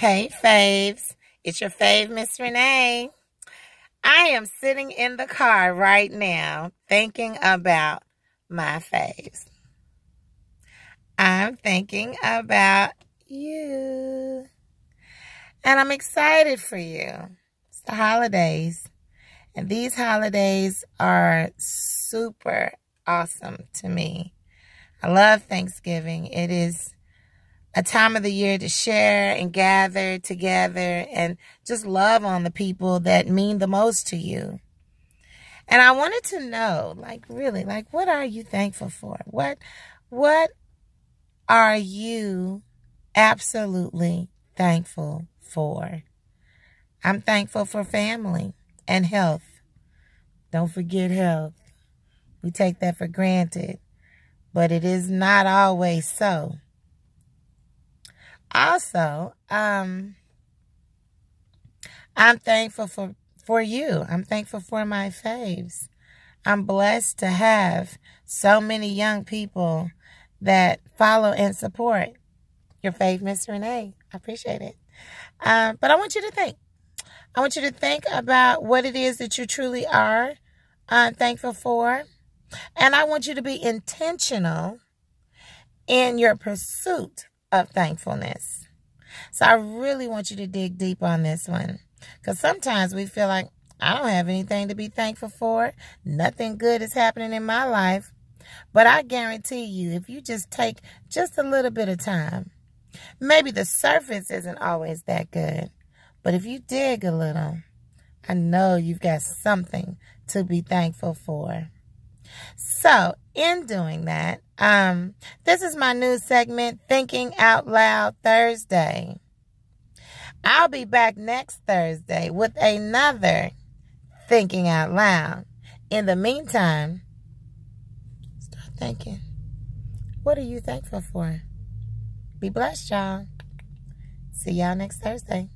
Hey, faves. It's your fave, Miss Renée. I am sitting in the car right now thinking about my faves. I'm thinking about you. And I'm excited for you. It's the holidays. And these holidays are super awesome to me. I love Thanksgiving. It is a time of the year to share and gather together and just love on the people that mean the most to you. And I wanted to know, like really, like what are you thankful for? What what are you absolutely thankful for? I'm thankful for family and health. Don't forget health. We take that for granted, but it is not always so. Also, um, I'm thankful for, for you. I'm thankful for my faves. I'm blessed to have so many young people that follow and support your fave, Miss Renée. I appreciate it. Um, but I want you to think. I want you to think about what it is that you truly are uh, thankful for. And I want you to be intentional in your pursuit of thankfulness. So I really want you to dig deep on this one. Because sometimes we feel like, I don't have anything to be thankful for. Nothing good is happening in my life. But I guarantee you, if you just take just a little bit of time, maybe the surface isn't always that good. But if you dig a little, I know you've got something to be thankful for. So, in doing that, um, this is my new segment, Thinking Out Loud Thursday. I'll be back next Thursday with another Thinking Out Loud. In the meantime, start thinking. What are you thankful for? Be blessed, y'all. See y'all next Thursday.